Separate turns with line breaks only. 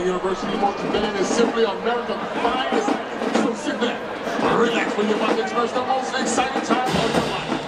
the University of North is simply America's finest. So sit back, relax when you're about to experience the most exciting time of your life.